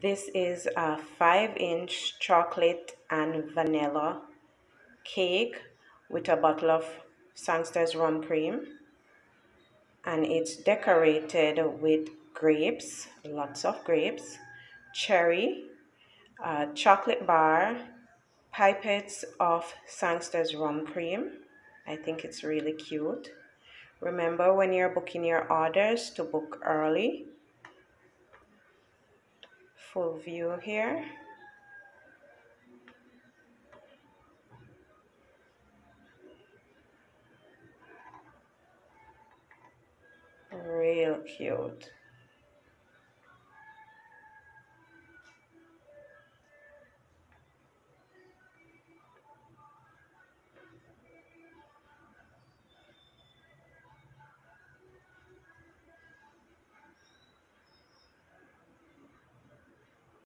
This is a 5 inch chocolate and vanilla cake with a bottle of Sangster's rum cream and it's decorated with grapes, lots of grapes, cherry, chocolate bar, pipettes of Sangster's rum cream. I think it's really cute. Remember when you're booking your orders to book early full view here. Real cute.